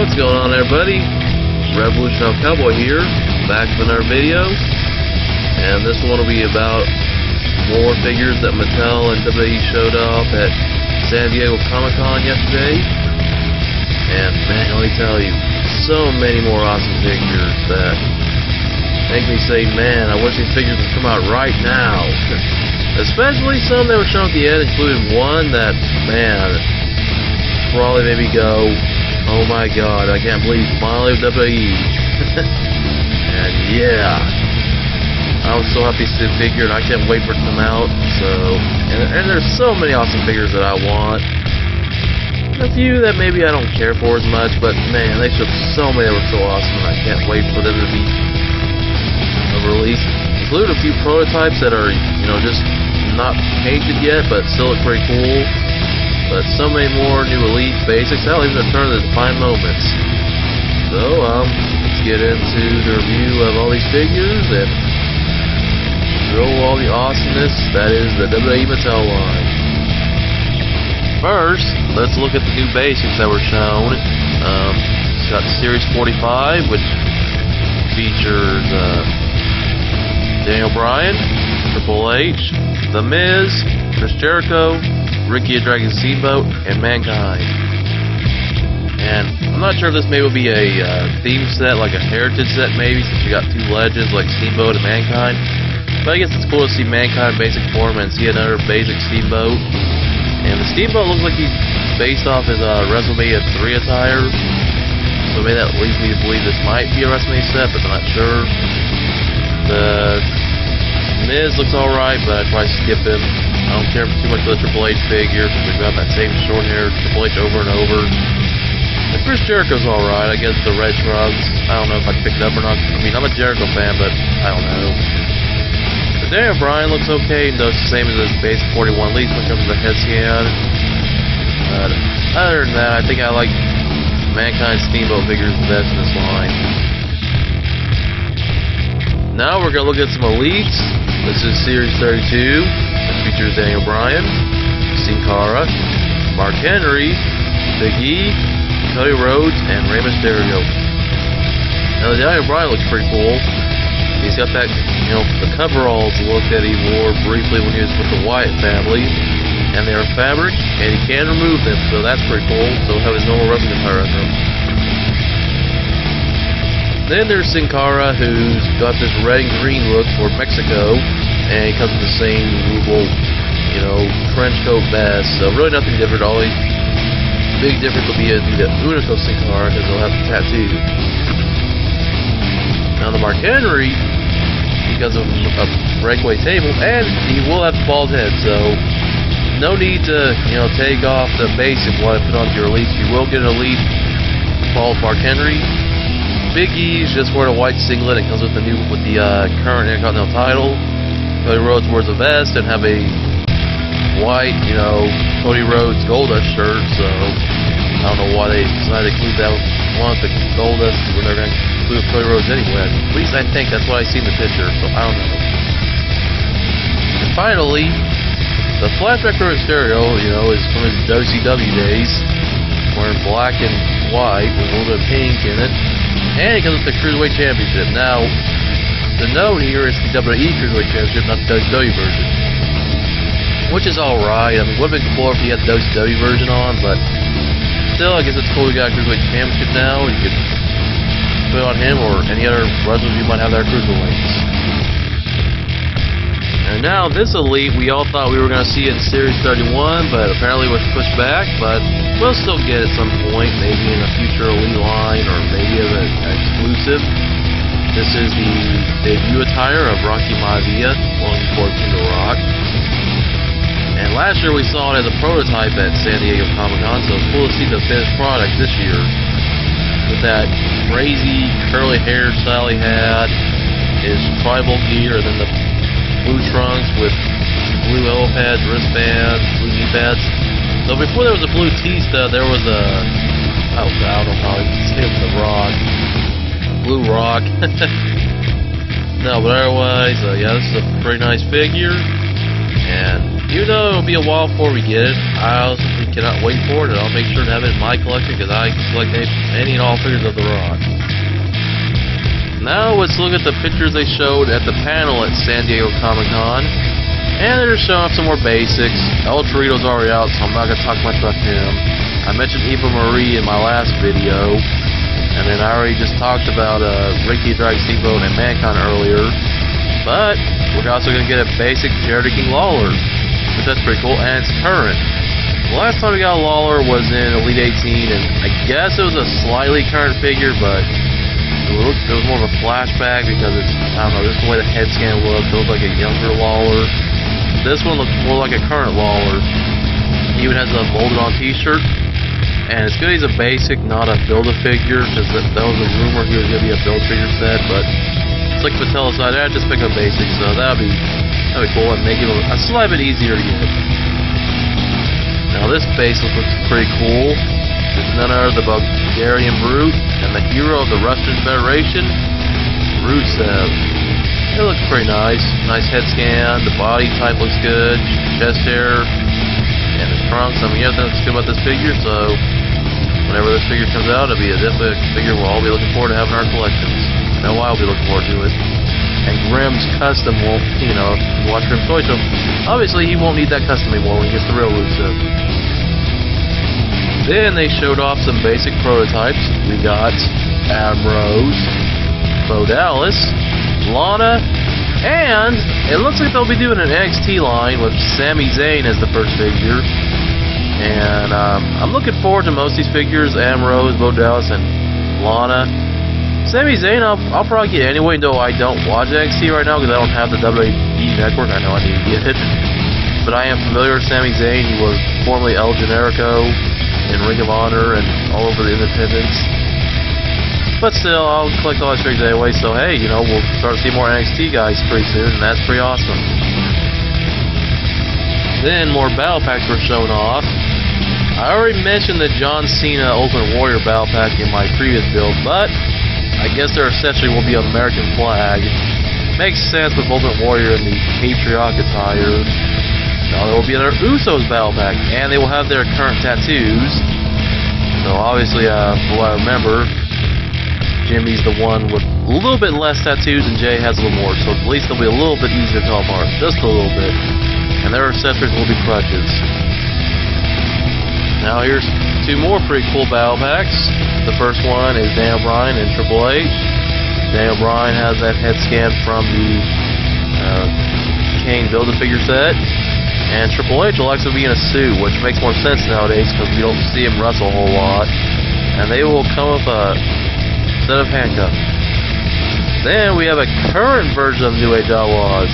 What's going on everybody? Revolution Hell Cowboy here, back with another video. And this one will be about more figures that Mattel and WWE showed off at San Diego Comic Con yesterday. And man, let me tell you, so many more awesome figures that make me say, man, I wish these figures would come out right now. Especially some that were shown at the end, including one that, man, probably made me go, Oh my god, I can't believe finally WWE. and yeah. I was so happy to see the figure and I can't wait for it to come out. So and, and there's so many awesome figures that I want. A few that maybe I don't care for as much, but man, they showed so many that were so awesome and I can't wait for them to be released. Include a few prototypes that are, you know, just not painted yet, but still look pretty cool. But so many more new Elite basics. I'll even turn the Define Moments. So, um, let's get into the review of all these figures and show all the awesomeness that is the WWE Mattel line. First, let's look at the new basics that were shown. Um, it's got Series 45, which features uh, Daniel Bryan, Triple H, The Miz, Chris Jericho, Ricky the Dragon Steamboat, and Mankind. And I'm not sure if this maybe will be a uh, theme set, like a heritage set maybe, since you got two legends like Steamboat and Mankind. But I guess it's cool to see Mankind basic form and see another basic Steamboat. And the Steamboat looks like he's based off his uh, WrestleMania 3 attire. So maybe that leads me to believe this might be a WrestleMania set, but I'm not sure. The Miz looks alright, but I'd probably skip him. I don't care too much for the Triple H figure because we've got that same short hair Triple H over and over. And Chris Jericho's alright, I guess the red shrugs. I don't know if I'd pick it up or not. I mean, I'm a Jericho fan, but I don't know. But Daniel Bryan looks okay and does the same as his base 41 leads when it comes to the head scan. But other than that, I think I like Mankind Steamboat figures the best in this line. Now we're going to look at some Elites. This is Series 32 It features Daniel Bryan, Sin Cara, Mark Henry, Big E, Cody Rhodes, and Rey Mysterio. Now, Daniel Bryan looks pretty cool. He's got that, you know, the coveralls look that he wore briefly when he was with the Wyatt family, and they're fabric, and he can remove them, so that's pretty cool. So he'll have his normal wrestling attire under them. Then there's Sin Cara, who's got this red and green look for Mexico, and he comes with the same removable, you know, trench coat vest. So really nothing different. All the big difference will be in the Hunico Sin Cara because they'll have the tattoo. Now the Mark Henry, because of a breakaway table, and he will have the bald head, so no need to, you know, take off the base if you want to put on your elite. You will get an elite bald Mark Henry. Big E's just wearing a white singlet. It comes with the new with the uh, current Intercontinental title. Cody Rhodes wears a vest and have a white, you know, Cody Rhodes Goldust shirt, so I don't know why they decided to include that one with the Goldust when they're going to include Cody Rhodes anyway. At least I think that's what I see in the picture, so I don't know. And finally, the Flashback Rey Mysterio, you know, is from his WCW days, wearing black and white with a little bit of pink in it, and it comes with the Cruiserweight Championship. Now, the note here is the WWE Cruiserweight Championship, not the WWE version. Which is alright. I mean, would have been cooler if he had the WCW version on, but still, I guess it's cool we got a Cruiserweight Championship now. You could put it on him or any other wrestlers you might have their Cruiserweights. And now, this Elite, we all thought we were going to see it in Series 31, but apparently was pushed back, but we'll still get it at some point, maybe in a future Elite line, or maybe as an exclusive. This is the debut attire of Rocky Maivia, forward to the Rock. And last year we saw it as a prototype at San Diego Comic Con, so it's cool to see the finished product this year. With that crazy curly hairstyle he had, his tribal gear, and then the blue trunks with blue elbow pads, wristbands, blue knee pads. So before there was a blue T-stud, there was a, oh, god, I don't know it, the Rock. Blue Rock. no, but otherwise, uh, yeah, this is a pretty nice figure. And even though it'll be a while before we get it, I cannot wait for it, and I'll make sure to have it in my collection because I collect any and all figures of The Rock. Now let's look at the pictures they showed at the panel at San Diego Comic Con. And they're just showing off some more basics. El Torito's already out, so I'm not going to talk much about him. I mentioned Eva Marie in my last video. And then I already just talked about uh, Ricky Drag Steamboat and Mankind earlier. But we're also going to get a basic Jerry King Lawler, which that's pretty cool, and it's current. The last time we got Lawler was in Elite 18, and I guess it was a slightly current figure, but looked, it was more of a flashback because it's, I don't know, just the way the head scan looked. It looked like a younger Lawler. This one looks more like a current Lawler. He even has a molded on t-shirt. And it's good he's a basic, not a build-a-figure, because that, that was a rumor he was going to be a build-figure set, but it's like Mattel decided, I'd just pick a basic, so that'd be, that'd be cool and make it a, a slight bit easier to get. Now this base looks pretty cool. It's none other than the Bulgarian Brute and the hero of the Russian Federation, Rusev. It looks pretty nice. Nice head scan. The body type looks good. Chest hair. And the trunks. I mean, everything looks good about this figure, so whenever this figure comes out, it'll be a definitely a figure we'll all be looking forward to having in our collections. I know I'll be looking forward to it. And Grimm's custom won't, you know, watch Grimm's Toy Show, obviously he won't need that custom anymore when he gets the real Rusev. Then they showed off some basic prototypes. We got Ambrose, Bo Dallas, Lana, and it looks like they'll be doing an NXT line with Sami Zayn as the first figure. And um, I'm looking forward to most of these figures, Ambrose, Bo Dallas, and Lana. Sami Zayn, I'll, I'll probably get anyway, though I don't watch NXT right now because I don't have the WWE network. I know I need to get it. But I am familiar with Sami Zayn. He was formerly El Generico in Ring of Honor and all over the independents. But still, I'll collect all these figures anyway, so hey, you know, we'll start to see more NXT guys pretty soon, and that's pretty awesome. Then more battle packs were shown off. I already mentioned the John Cena Ultimate Warrior battle pack in my previous build, but I guess their accessory will be an American flag. Makes sense with Ultimate Warrior and the patriotic attire. Now there will be another Usos battle pack, and they will have their current tattoos. So obviously, uh, from what I remember, Jimmy's the one with a little bit less tattoos and Jay has a little more, so at least they'll be a little bit easier to tell apart. Just a little bit. And their accessories will be crutches. Now here's two more pretty cool battle packs. The first one is Daniel Bryan and Triple H. Daniel Bryan has that head scan from the uh, Kane Build-A-Figure set. And Triple H will actually be in a suit, which makes more sense nowadays because we don't see him wrestle a whole lot. And they will come with a set of handcuffs. Then we have a current version of New Age Outlaws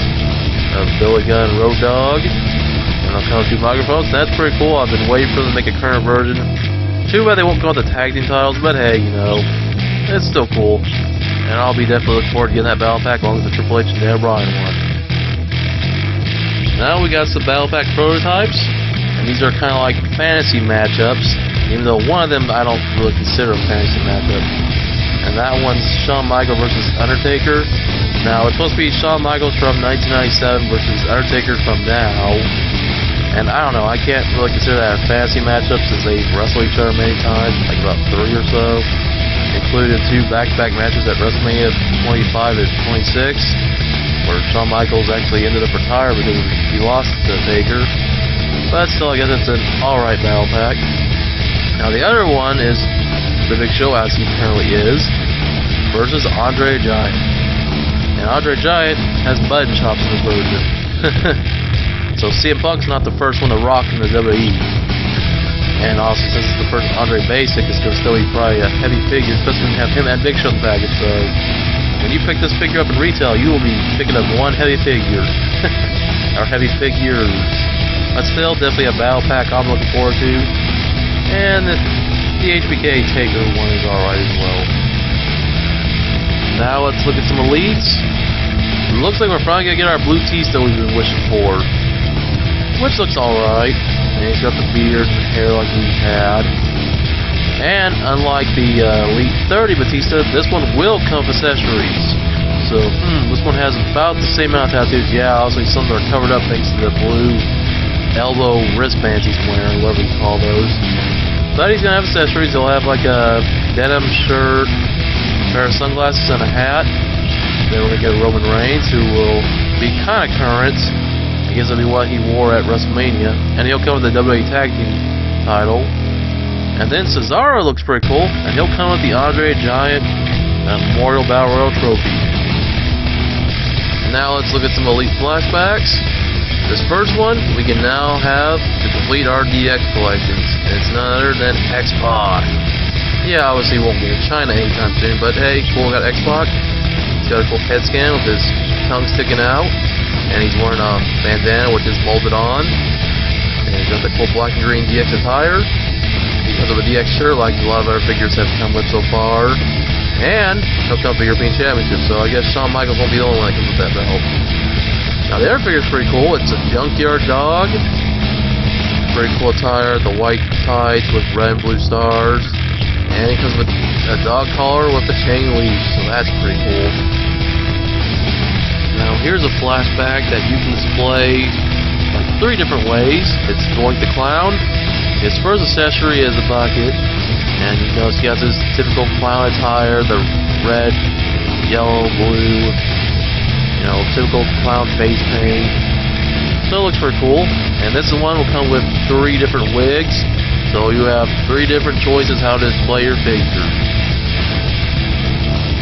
of Billy Gunn Road Dogg. And I'll come with two microphones. That's pretty cool. I've been waiting for them to make a current version. Too bad they won't go with the tag team titles, but hey, you know, it's still cool. And I'll be definitely looking forward to getting that battle pack along with the Triple H and Dan Bryan one. Now we got some battle pack prototypes. And these are kind of like fantasy matchups. Even though one of them I don't really consider a fantasy matchup and that one's Shawn Michaels versus Undertaker. Now, it's supposed to be Shawn Michaels from 1997 versus Undertaker from now. And I don't know, I can't really consider that a fantasy matchup since they wrestle each other many times, like about three or so. Included two back-to-back matches at WrestleMania 25 and 26, where Shawn Michaels actually ended up retired because he lost to Taker. But still, I guess it's an alright battle pack. Now, the other one is the Big Show as he currently is versus Andre Giant. And Andre Giant has button chops in his version. so CM Punk's not the first one to rock in the WWE. And also, since it's the first Andre Basic, it's going to still be probably a heavy figure, especially when you have him and Big Show in the package. So when you pick this figure up in retail, you will be picking up one heavy figure. Our heavy figures. But still, definitely a battle pack I'm looking forward to. And the HBK Taker one is alright as well. Now let's look at some elites. Looks like we're probably gonna get our blue Tista we've been wishing for. Which looks alright. And he's got the beard and hair like we had. And unlike the uh, Elite 30 Batista, this one will come with accessories. So, hmm, this one has about the same amount of tattoos. Yeah, obviously some are covered up thanks to the blue elbow wristbands he's wearing, whatever you call those. But he's gonna have accessories. He'll have like a denim shirt, a pair of sunglasses, and a hat. Then we're gonna get Roman Reigns, who will be kind of current. I guess it'll be what he wore at WrestleMania, and he'll come with the WWE Tag Team title. And then Cesaro looks pretty cool, and he'll come with the Andre Giant Memorial Battle Royal Trophy. Now let's look at some Elite flashbacks. This first one, we can now have to complete our DX collections. It's none other than X-Pac. Yeah, obviously won't be in Chyna anytime soon, but hey, cool, got X-Pac. He's got a cool head scan with his tongue sticking out, and he's wearing a bandana which is molded on. And he's got the cool black and green DX attire. Shirt like a lot of our figures have come with so far. And he'll come for European Championship, so I guess Shawn Michaels won't be the only one that comes with that belt. Now the other figure's pretty cool. It's a junkyard dog pretty cool attire, the white tights with red and blue stars. And he comes with a dog collar with a chain leash, so that's pretty cool. Now here's a flashback that you can display three different ways. It's Doink the Clown. His first accessory is a bucket, and you notice he has his typical clown attire, the red, yellow, blue, you know, typical clown face paint. So it looks pretty cool. And this one will come with three different wigs. So you have three different choices how to display your figure.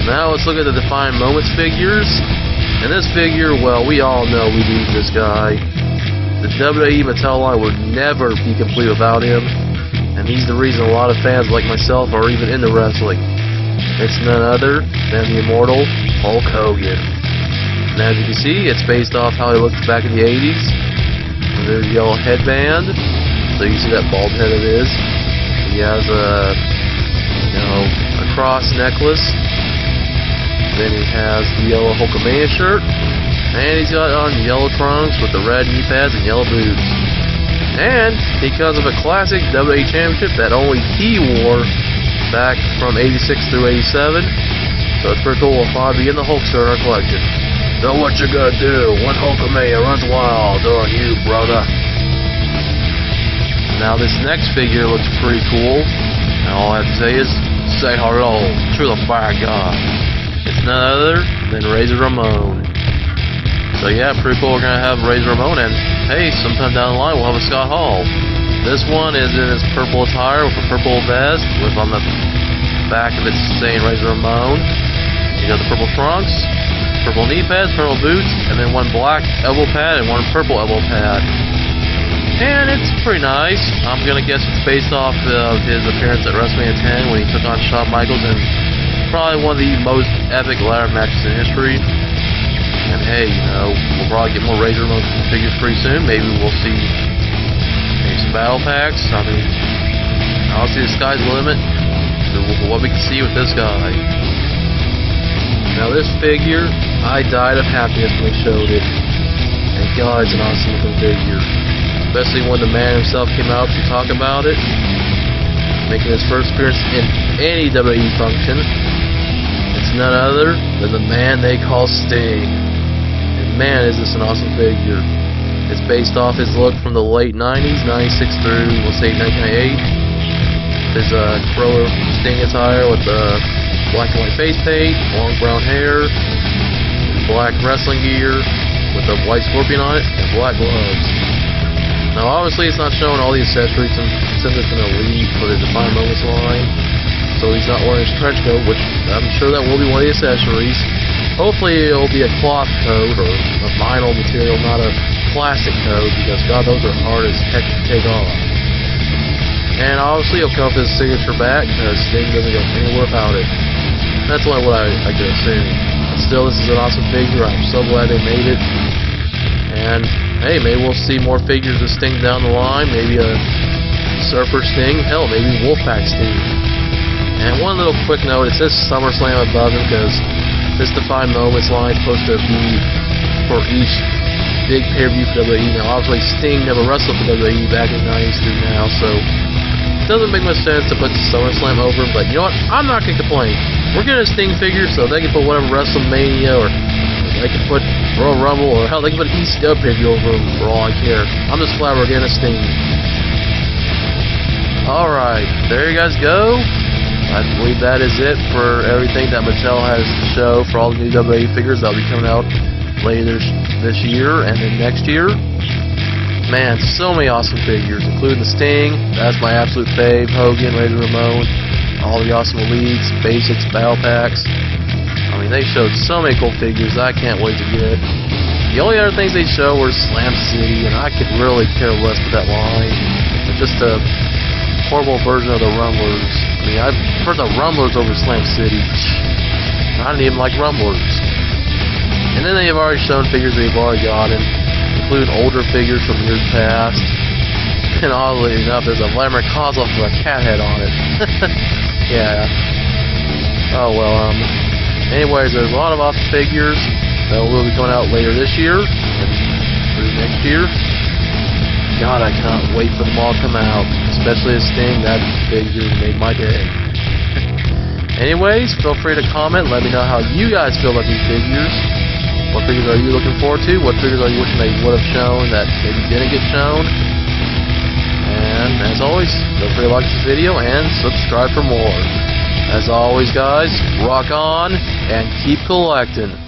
Now let's look at the Defining Moments figures. And this figure, well, we all know we need this guy. The WWE Mattel line would never be complete without him. And he's the reason a lot of fans like myself are even into wrestling. It's none other than the immortal Hulk Hogan. And as you can see, it's based off how he looked back in the 80s. There's a yellow headband, so you see that bald head of his. He has a, you know, a cross necklace. Then he has the yellow Hulkamania shirt. And he's got on yellow trunks with the red knee pads and yellow boots. And because of a classic WWE Championship that only he wore back from 86 through 87. So it's pretty cool. We'll probably be in the Hulkster in our collection. So what you gonna do when Hulkamania runs wild on you, brother? Now this next figure looks pretty cool. And all I have to say is, say hello to the fire god. It's none other than Razor Ramon. So yeah, pretty cool. We're gonna have Razor Ramon, and hey, sometime down the line we'll have a Scott Hall. This one is in his purple attire with a purple vest, with on the back of it saying Razor Ramon. You got the purple trunks, purple knee pads, purple boots, and then one black elbow pad and one purple elbow pad. And it's pretty nice. I'm gonna guess it's based off of his appearance at WrestleMania 10 when he took on Shawn Michaels and probably one of the most epic ladder matches in history. And hey, you know, we'll probably get more Razor figures pretty soon. Maybe we'll see maybe some battle packs. I mean, obviously the sky's the limit what we can see with this guy. Now this figure, I died of happiness when they showed it. And God, it's an awesome looking figure. Especially when the man himself came out to talk about it. Making his first appearance in any WWE function. It's none other than the man they call Sting. And man, is this an awesome figure. It's based off his look from the late 90s, 96 through, we'll say 1998. His uh, Corolla Sting attire with the black and white face paint, long brown hair, black wrestling gear with a white scorpion on it, and black gloves. Now, obviously, it's not showing all the accessories since, it's to leave for the Defining Moments line. So he's not wearing his trench coat, which I'm sure that will be one of the accessories. Hopefully, it'll be a cloth coat or a vinyl material, not a plastic coat, because God, those are hard as heck to take off. And obviously, he'll come with his signature back, because Sting doesn't go anywhere without it. That's what I, I could assume. But still, this is an awesome figure. I'm so glad they made it. And hey, maybe we'll see more figures of Sting down the line. Maybe a Surfer Sting. Hell, maybe Wolfpack Sting. And one little quick note: it says SummerSlam above him because this Defining Moments line is supposed to be for each big pay-per-view for WWE. Now, obviously, Sting never wrestled for WWE back in the 90s through now, so it doesn't make much sense to put SummerSlam over him. But you know what? I'm not gonna complain. We're getting a Sting figure, so they can put whatever WrestleMania or They can put Royal Rumble, or hell, they can put an ECW pay-per-view over them for all I care. I'm just glad we're getting a Sting. Alright, there you guys go. I believe that is it for everything that Mattel has to show for all the new WWE figures that will be coming out later this year and then next year. Man, so many awesome figures, including the Sting. That's my absolute fave. Hogan, Razor Ramon, all the awesome elites, basics, battle packs. I mean, they showed so many cool figures. I can't wait to get. The only other things they show were Slam City, and I could really care less with that line. Just a horrible version of the Rumblers. I mean, I prefer the Rumblers over Slam City. I don't even like Rumblers. And then they have already shown figures we've already gotten, including older figures from years past. And oddly enough, there's a Vladimir Kozlov with a cat head on it. yeah. Oh well, um. Anyways, there's a lot of awesome figures that will be coming out later this year and next year. God, I cannot wait for them all to come out. Especially this thing, that figure made my day. Anyways, feel free to comment. Let me know how you guys feel about these figures. What figures are you looking forward to? What figures are you wishing they would have shown that maybe didn't get shown? And as always, feel free to like this video and subscribe for more. As always, guys, rock on and keep collecting.